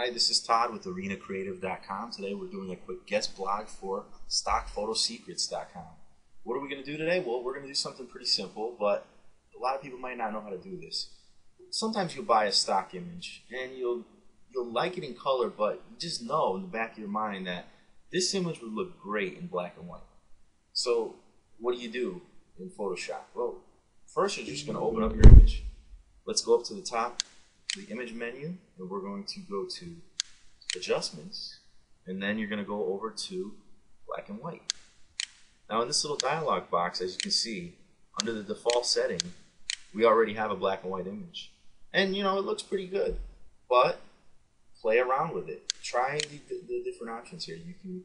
Hi, this is Todd with ArenaCreative.com. Today we're doing a quick guest blog for StockPhotoSecrets.com. What are we going to do today? Well, we're going to do something pretty simple, but a lot of people might not know how to do this. Sometimes you'll buy a stock image and you'll you'll like it in color, but you just know in the back of your mind that this image would look great in black and white. So what do you do in Photoshop? Well, first you're just going to open up your image. Let's go up to the top the image menu and we're going to go to adjustments and then you're going to go over to black and white. Now in this little dialog box as you can see under the default setting we already have a black and white image. And you know it looks pretty good but play around with it. Try the, the, different options here. You can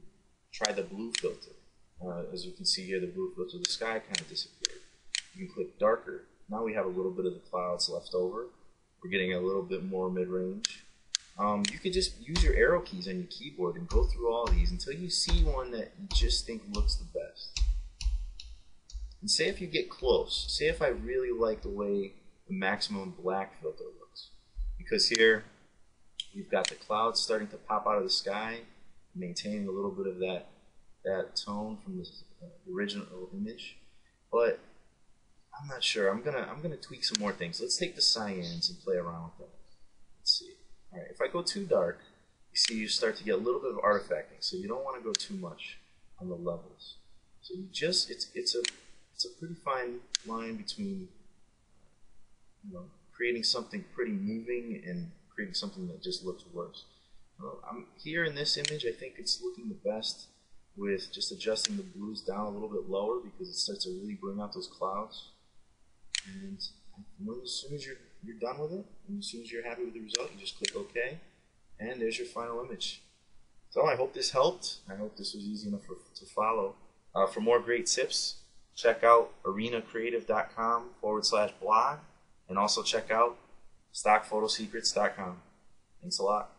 try the blue filter. Uh, as you can see here the blue filter the sky kind of disappeared. You can click darker. Now we have a little bit of the clouds left over we're getting a little bit more mid-range. Um, you can just use your arrow keys on your keyboard and go through all these until you see one that you just think looks the best. And say if you get close, say if I really like the way the maximum black filter looks. Because here we've got the clouds starting to pop out of the sky, maintaining a little bit of that, that tone from the uh, original image. But I'm not sure. I'm gonna I'm gonna tweak some more things. Let's take the cyans and play around with them. Let's see. All right, if I go too dark, you see you start to get a little bit of artifacting. So you don't want to go too much on the levels. So you just it's it's a it's a pretty fine line between you know creating something pretty moving and creating something that just looks worse. Well, I'm here in this image. I think it's looking the best with just adjusting the blues down a little bit lower because it starts to really bring out those clouds. And as soon as you're, you're done with it, and as soon as you're happy with the result, you just click OK, and there's your final image. So I hope this helped. I hope this was easy enough for, to follow. Uh, for more great tips, check out arenacreative.com forward slash blog, and also check out stockphotosecrets.com. Thanks a lot.